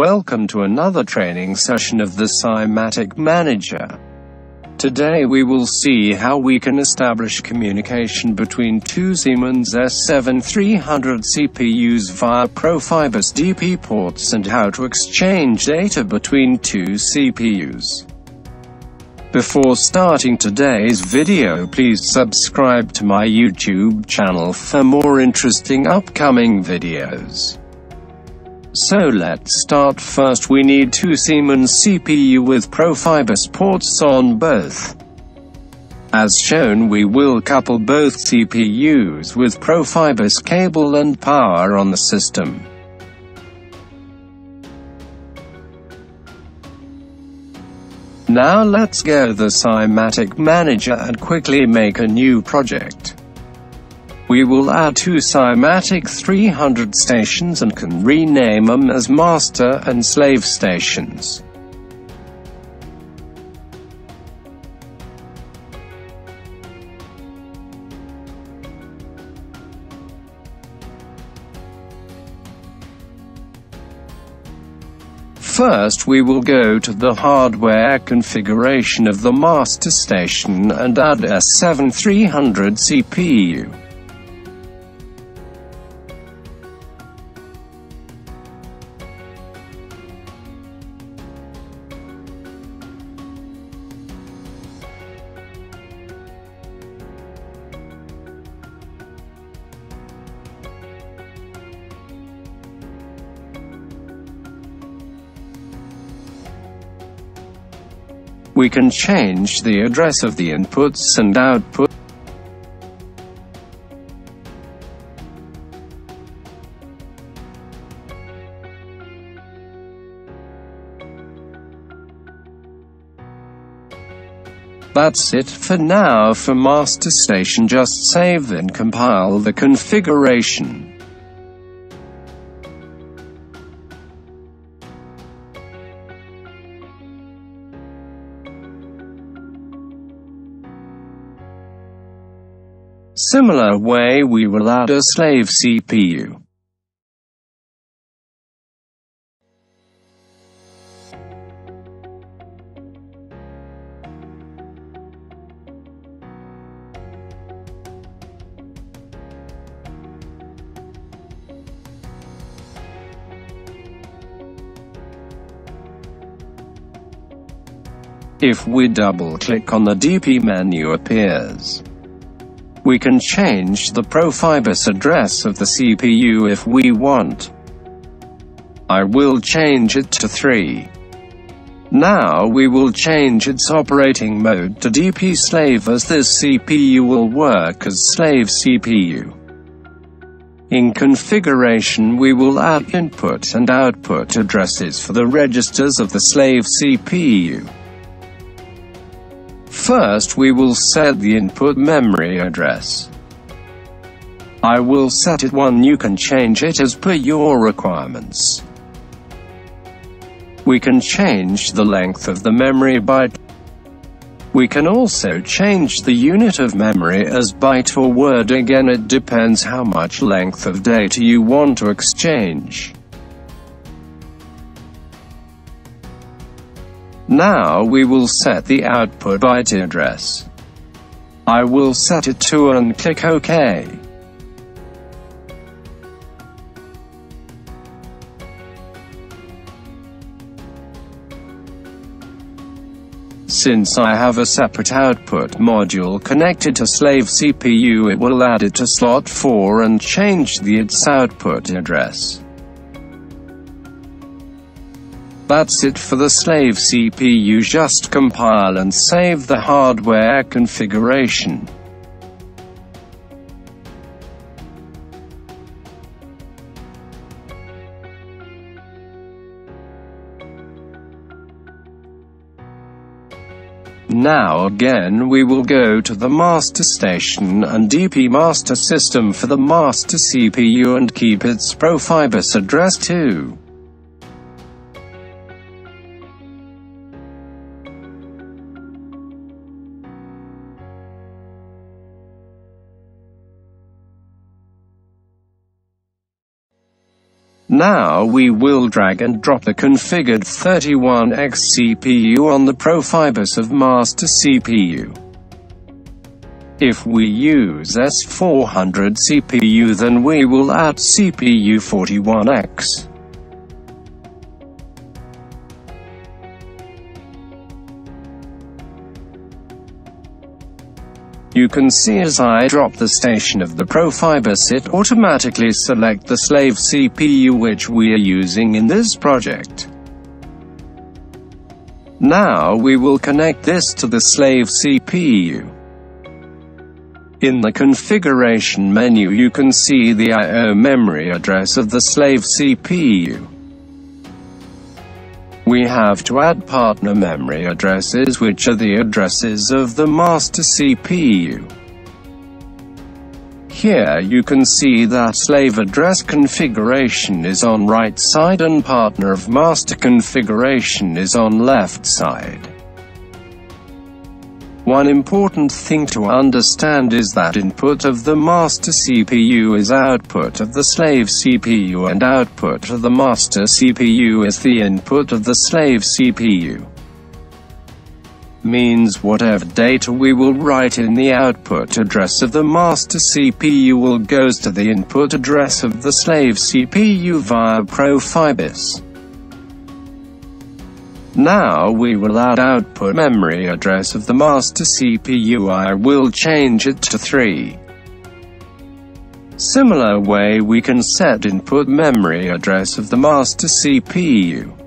Welcome to another training session of the Simatic Manager. Today we will see how we can establish communication between two Siemens S7300 CPUs via Profibus DP ports and how to exchange data between two CPUs. Before starting today's video please subscribe to my YouTube channel for more interesting upcoming videos. So let's start first we need two Siemens CPU with Profibus ports on both. As shown we will couple both CPUs with Profibus cable and power on the system. Now let's go the Simatic Manager and quickly make a new project. We will add two Simatic 300 stations and can rename them as master and slave stations. First we will go to the hardware configuration of the master station and add S7300 CPU. We can change the address of the inputs and output. That's it for now for master station just save and compile the configuration. Similar way we will add a slave CPU. If we double click on the DP menu appears. We can change the Profibus address of the CPU if we want. I will change it to 3. Now we will change its operating mode to DP slave as this CPU will work as slave CPU. In configuration we will add input and output addresses for the registers of the slave CPU. First we will set the input memory address. I will set it 1 you can change it as per your requirements. We can change the length of the memory byte. We can also change the unit of memory as byte or word again it depends how much length of data you want to exchange. Now we will set the output byte address. I will set it to and click OK. Since I have a separate output module connected to slave CPU it will add it to slot 4 and change the its output address. That's it for the slave CPU just compile and save the hardware configuration. Now again we will go to the master station and DP master system for the master CPU and keep its Profibus address too. Now we will drag and drop the configured 31X CPU on the Profibus of master CPU. If we use S400 CPU then we will add CPU 41X. You can see as I drop the station of the Profibus it automatically select the slave CPU which we are using in this project. Now we will connect this to the slave CPU. In the configuration menu you can see the I.O. memory address of the slave CPU we have to add partner memory addresses which are the addresses of the master CPU. Here you can see that slave address configuration is on right side and partner of master configuration is on left side. One important thing to understand is that input of the master CPU is output of the slave CPU and output of the master CPU is the input of the slave CPU. Means whatever data we will write in the output address of the master CPU will goes to the input address of the slave CPU via Profibus. Now we will add output memory address of the master CPU I will change it to 3. Similar way we can set input memory address of the master CPU.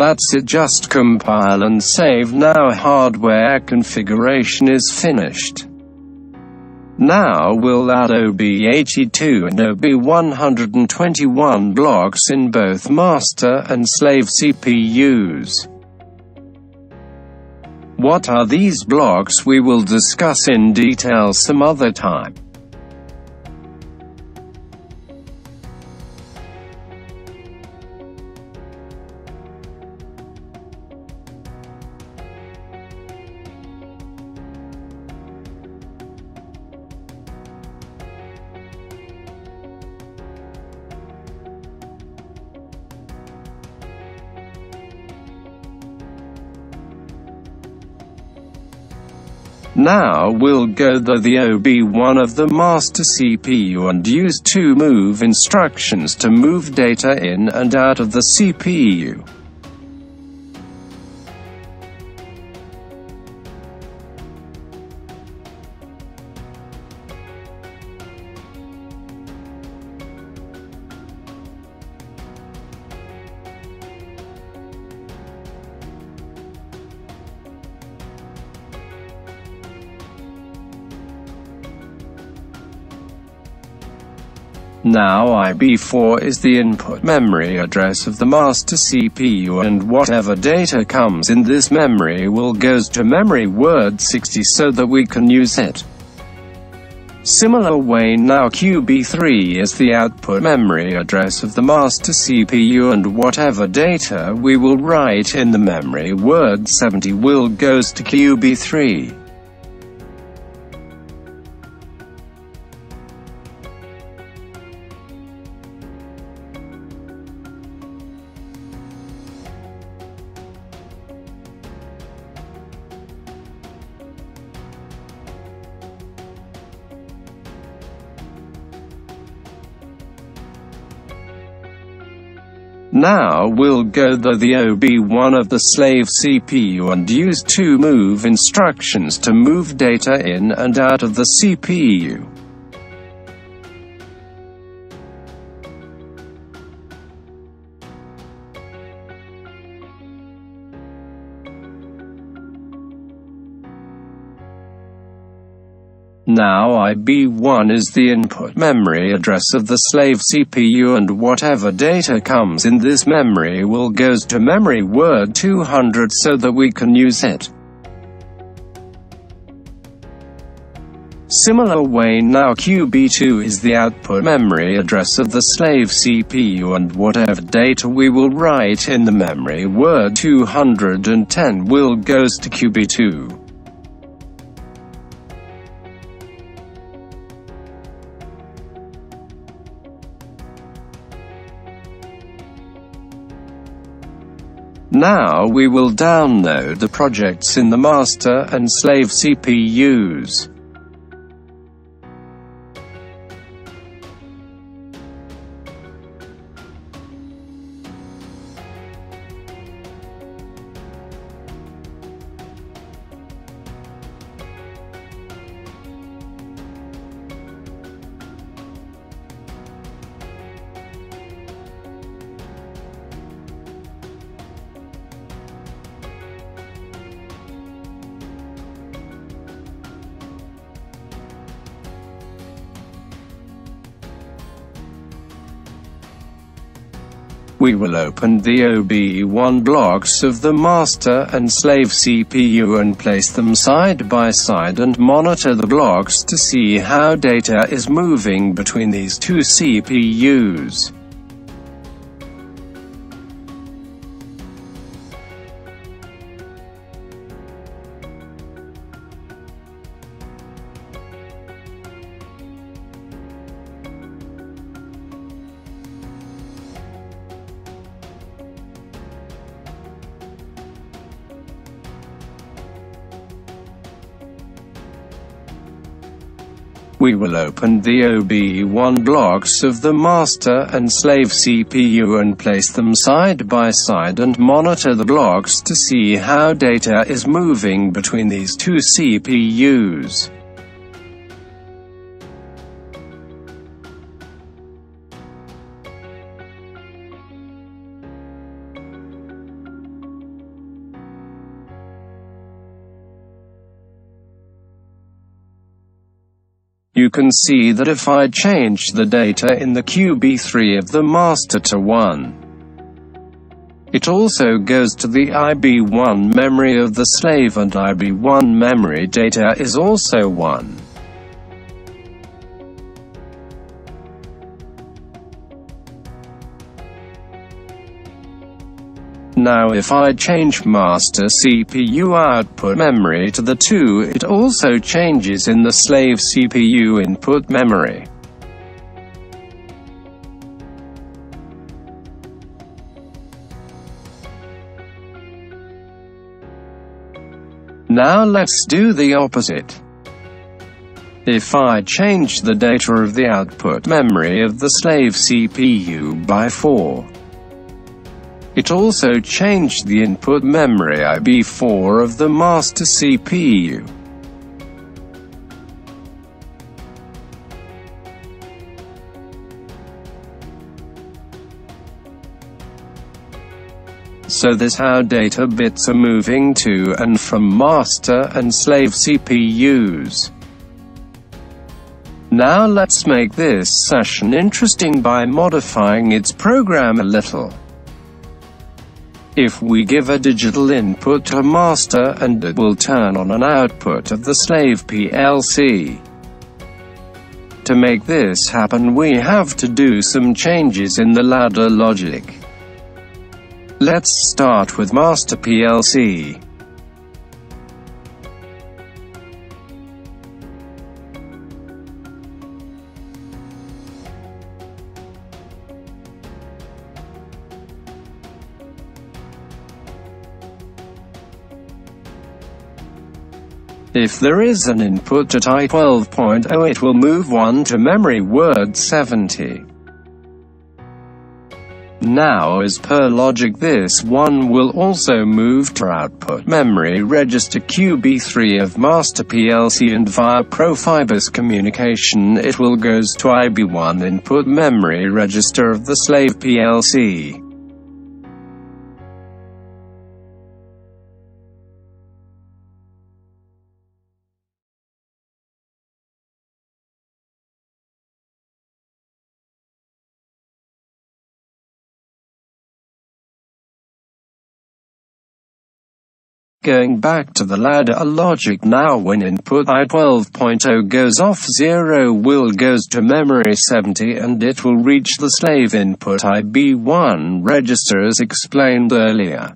That's it just compile and save now hardware configuration is finished. Now we'll add OB82 and OB121 blocks in both master and slave CPUs. What are these blocks we will discuss in detail some other time. Now we'll go to the OB1 of the master CPU and use two move instructions to move data in and out of the CPU. Now IB4 is the input memory address of the master CPU and whatever data comes in this memory will goes to memory word 60 so that we can use it. Similar way now QB3 is the output memory address of the master CPU and whatever data we will write in the memory word 70 will goes to QB3. Now we'll go to the OB1 of the slave CPU and use two move instructions to move data in and out of the CPU. Now IB1 is the input memory address of the slave CPU and whatever data comes in this memory will goes to memory word 200 so that we can use it. Similar way now QB2 is the output memory address of the slave CPU and whatever data we will write in the memory word 210 will goes to QB2. Now we will download the projects in the master and slave CPUs. We will open the OB1 blocks of the master and slave CPU and place them side by side and monitor the blocks to see how data is moving between these two CPUs. We will open the OB1 blocks of the master and slave CPU and place them side by side and monitor the blocks to see how data is moving between these two CPUs. You can see that if I change the data in the QB3 of the master to 1, it also goes to the IB1 memory of the slave and IB1 memory data is also 1. Now if I change master CPU output memory to the 2 it also changes in the slave CPU input memory. Now let's do the opposite. If I change the data of the output memory of the slave CPU by 4, it also changed the input memory IB4 of the master CPU. So this how data bits are moving to and from master and slave CPUs. Now let's make this session interesting by modifying its program a little. If we give a digital input to master and it will turn on an output of the slave PLC. To make this happen we have to do some changes in the ladder logic. Let's start with master PLC. If there is an input at I12.0 it will move 1 to memory word 70. Now as per logic this one will also move to output memory register QB3 of master PLC and via Profibus communication it will goes to IB1 input memory register of the slave PLC. Going back to the ladder logic now when input I12.0 goes off 0 will goes to memory 70 and it will reach the slave input IB1 register as explained earlier.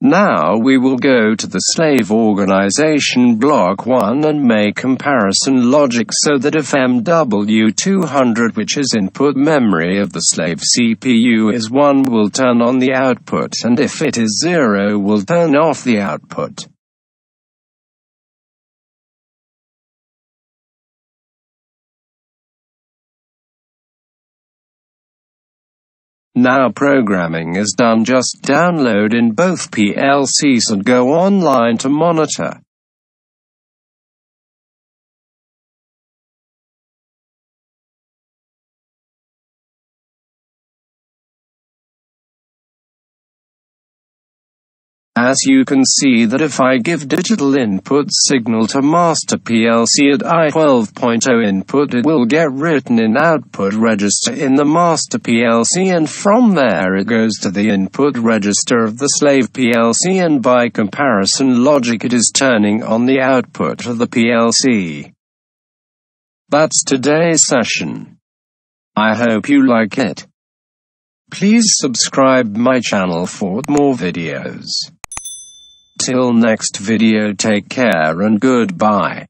Now we will go to the slave organization block 1 and make comparison logic so that if MW200 which is input memory of the slave CPU is 1 will turn on the output and if it is 0 will turn off the output. Now programming is done just download in both PLCs and go online to monitor. As you can see that if I give digital input signal to master PLC at I12.0 input it will get written in output register in the master PLC and from there it goes to the input register of the slave PLC and by comparison logic it is turning on the output of the PLC. That's today's session. I hope you like it. Please subscribe my channel for more videos. Till next video take care and goodbye.